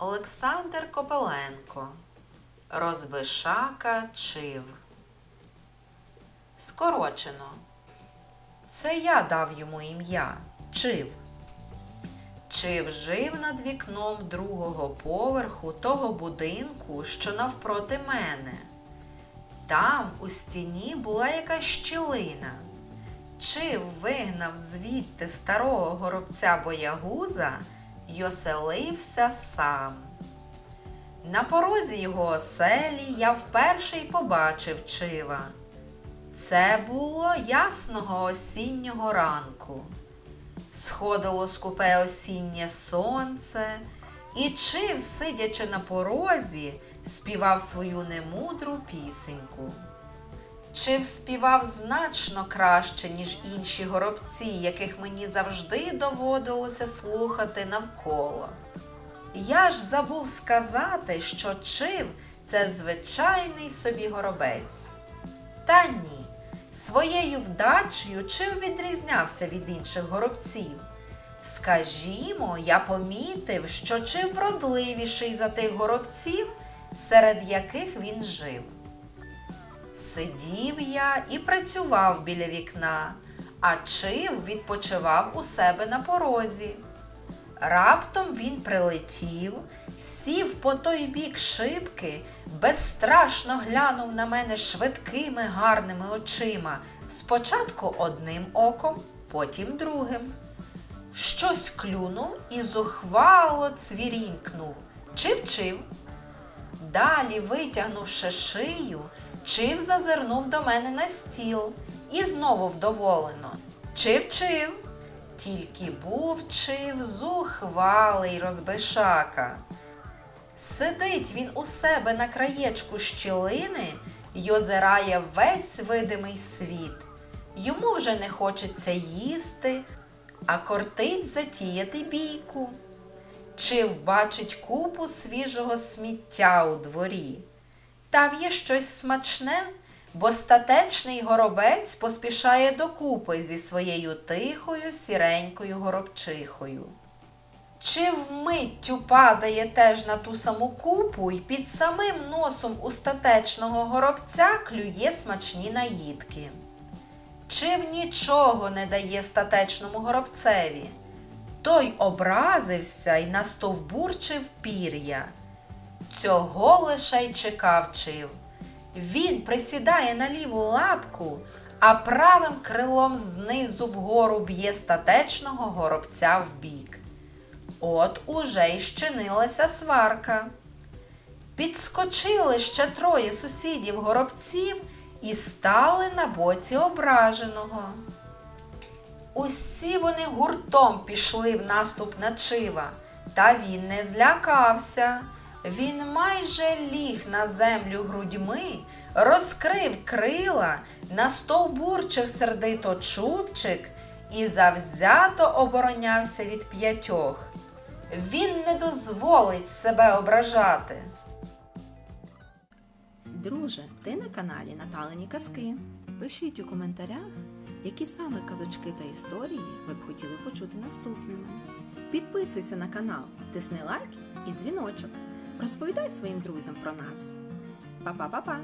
Олександр Копеленко. Розбишака Чив. Скорочено. Це я дав йому ім'я Чив. Чив жив над вікном другого поверху того будинку, що навпроти мене. Там у стіні була якась щілина. Чив вигнав звідти старого горобця боягуза й оселився сам. На порозі його оселі я вперше й побачив чива. Це було ясного осіннього ранку. Сходило скупе осіннє сонце, і чив, сидячи на порозі, співав свою немудру пісеньку. Чив співав значно краще, ніж інші горобці, яких мені завжди доводилося слухати навколо. Я ж забув сказати, що чив це звичайний собі горобець. Та ні, своєю вдачею чив відрізнявся від інших горобців. Скажімо, я помітив, що чив вродливіший за тих горобців, серед яких він жив. Сидів я і працював біля вікна, а чив відпочивав у себе на порозі. Раптом він прилетів, сів по той бік шибки, безстрашно глянув на мене швидкими гарними очима, спочатку одним оком, потім другим. Щось клюнув і зухвало цвірінькнув. Чив-чив. Далі, витягнувши шию, чив зазирнув до мене на стіл і знову вдоволено. Чив-чив. Тільки був чив зухвалий розбишака. Сидить він у себе на краєчку щілини й озирає весь видимий світ. Йому вже не хочеться їсти, а кортить затіяти бійку. Чив бачить купу свіжого сміття у дворі. Там є щось смачне, бо статечний горобець поспішає докупи зі своєю тихою сіренькою горобчихою. Чи вмиттю падає теж на ту саму купу і під самим носом у статечного горобця клює смачні наїдки? Чив нічого не дає статечному горобцеві. Той образився й настовбурчив пір'я. Цього лише й чекав чив. Він присідає на ліву лапку, а правим крилом знизу вгору б'є статечного горобця в бік. От уже й щинилася сварка. Підскочили ще троє сусідів горобців і стали на боці ображеного. Усі вони гуртом пішли в наступ на чива, та він не злякався. Він майже ліг на землю грудьми, розкрив крила, настовбурчив сердито чубчик і завзято оборонявся від п'ятьох. Він не дозволить себе ображати. Друже, ти на каналі Наталені Казки. Пишіть у коментарях, які саме казочки та історії ви б хотіли почути наступними. Підписуйся на канал, тисни лайк і дзвіночок. Розповідай своїм друзям про нас. Па-па-па-па!